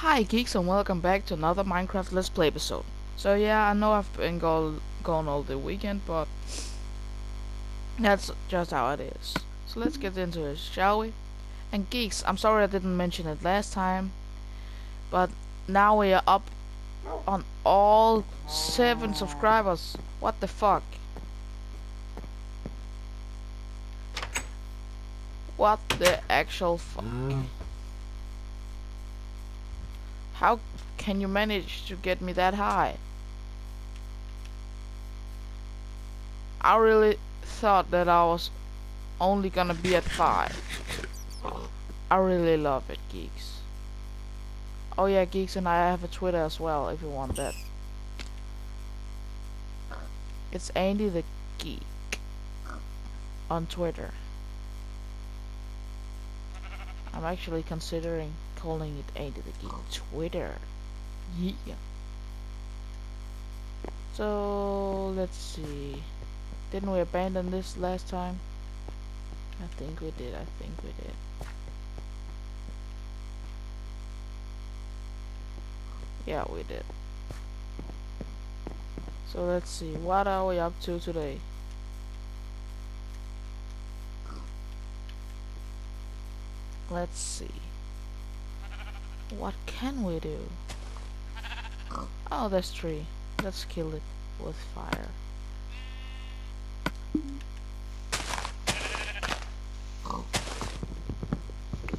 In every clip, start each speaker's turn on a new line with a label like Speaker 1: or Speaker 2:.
Speaker 1: Hi geeks and welcome back to another Minecraft Let's Play episode. So yeah, I know I've been go gone all the weekend, but that's just how it is. So let's get into it, shall we? And geeks, I'm sorry I didn't mention it last time, but now we are up on all seven subscribers. What the fuck? What the actual fuck? Mm. How can you manage to get me that high? I really thought that I was only gonna be at 5. I really love it, geeks. Oh yeah, geeks, and I have a Twitter as well if you want that. It's Andy the Geek on Twitter. I'm actually considering calling it Geek Twitter. Yeah. So let's see. Didn't we abandon this last time? I think we did. I think we did. Yeah, we did. So let's see. What are we up to today? Let's see. What can we do? Oh, there's tree. Let's kill it with fire.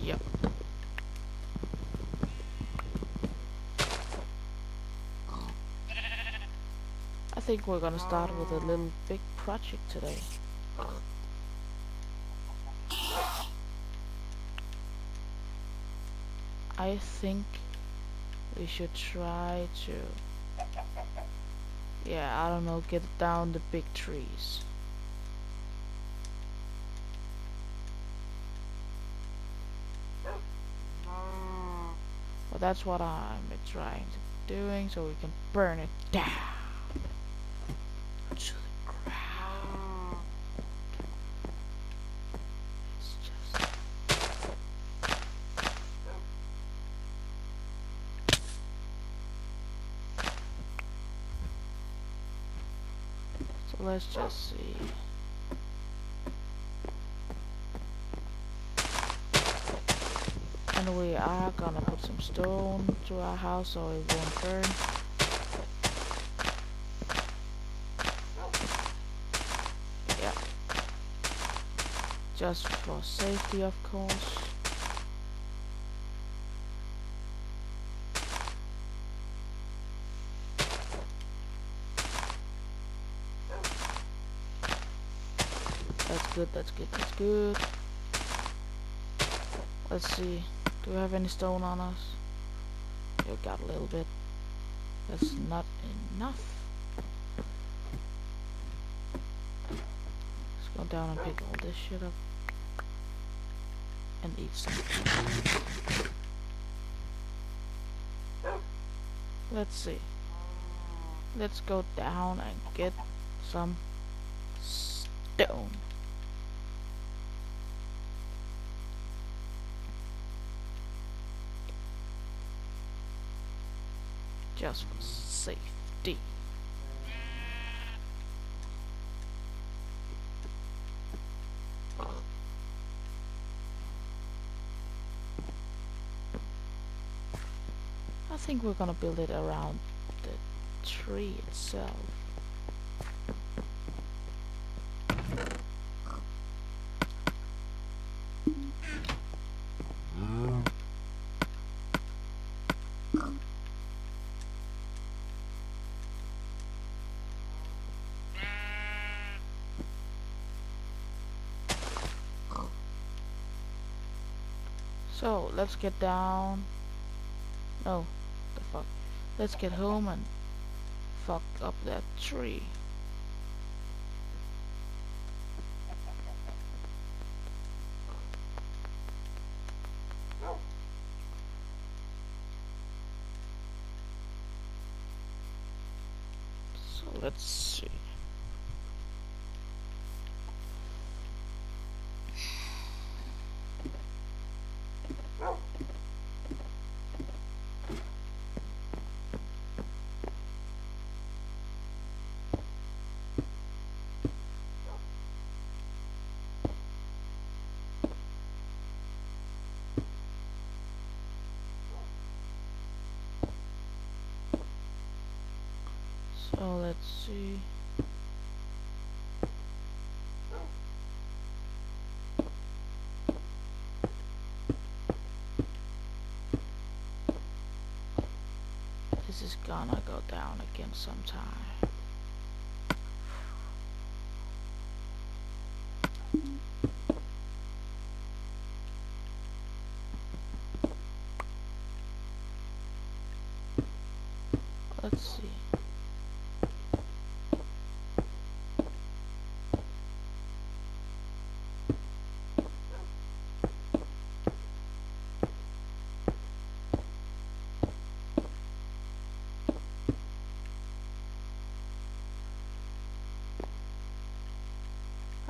Speaker 1: Yep. I think we're gonna start with a little big project today. I think we should try to yeah I don't know get down the big trees. Well that's what I'm trying to doing so we can burn it down let's just see. And we are gonna put some stone to our house so it won't burn. Yeah. Just for safety of course. Good, that's good, that's good. Let's see. Do we have any stone on us? We got a little bit. That's not enough. Let's go down and pick all this shit up. And eat some. Let's see. Let's go down and get some stone. Just for safety. I think we're gonna build it around the tree itself. So let's get down. No, the fuck. Let's get home and fuck up that tree. So let's see. So let's see. This is gonna go down again sometime.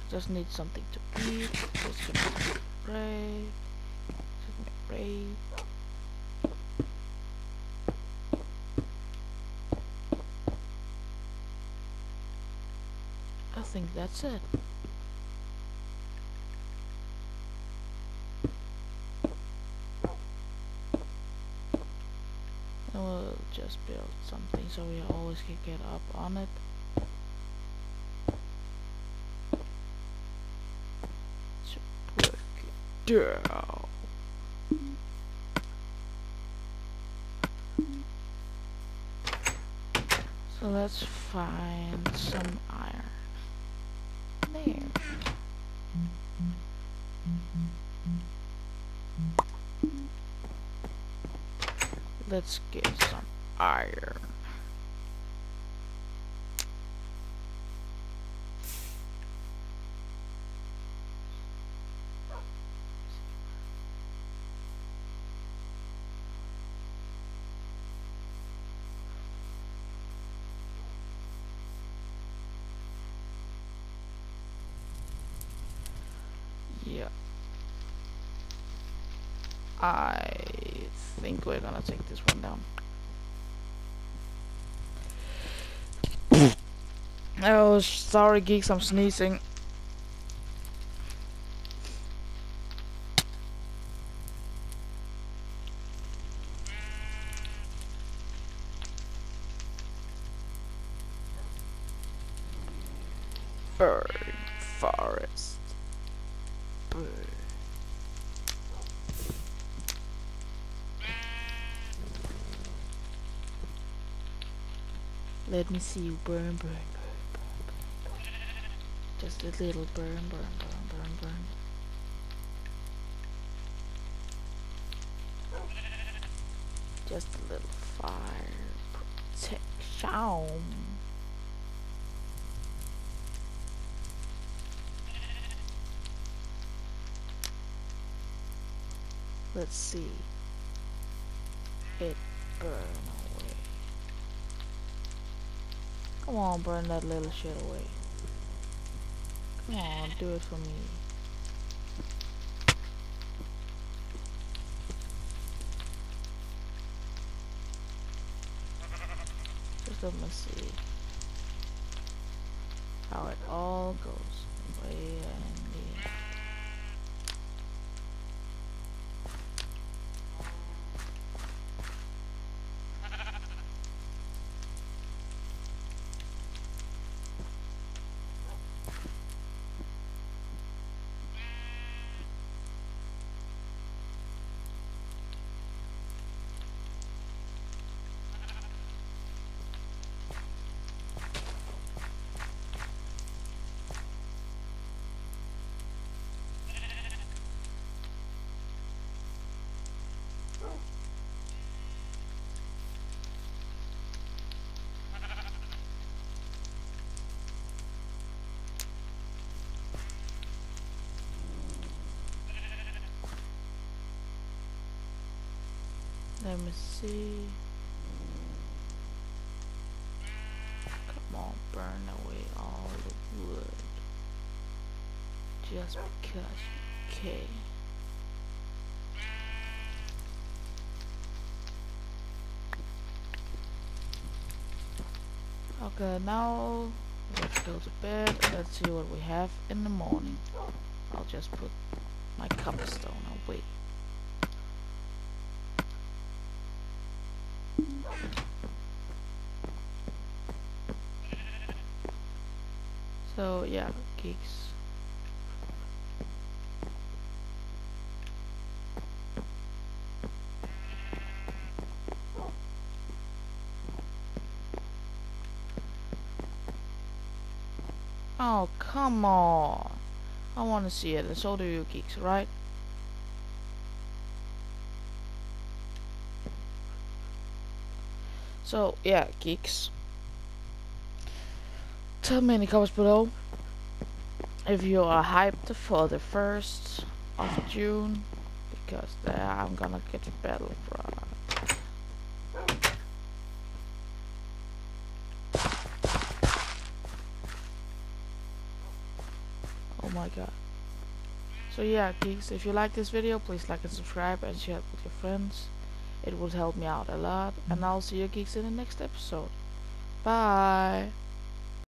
Speaker 1: Just need something to eat. Just raid. Just gonna raid. I think that's it. And we'll just build something so we always can get up on it. Down. So let's find some iron. There. Let's get some iron. I think we're gonna take this one down. oh, sorry, geeks, I'm sneezing. Bird forest. Let me see you burn, burn, burn, burn, burn. Just a little burn, burn, burn, burn, burn. Just a little fire protection. Let's see. It burn Come on, burn that little shit away. Come on, do it for me. Just let me see how it all goes. Way in see. Come on, burn away all the wood. Just because you can. Okay, now let's go to bed. Let's see what we have in the morning. I'll just put my cobblestone away. So yeah, geeks. Oh, come on. I want to see it, and so do you geeks, right? So, yeah, geeks. Tell me in the comments below if you are hyped for the 1st of June, because there I'm gonna get a Battlefront. Oh my god. So yeah, geeks, if you like this video, please like and subscribe and share it with your friends. It would help me out a lot. And I'll see you geeks in the next episode. Bye!